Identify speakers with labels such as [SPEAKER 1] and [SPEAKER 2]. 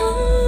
[SPEAKER 1] home.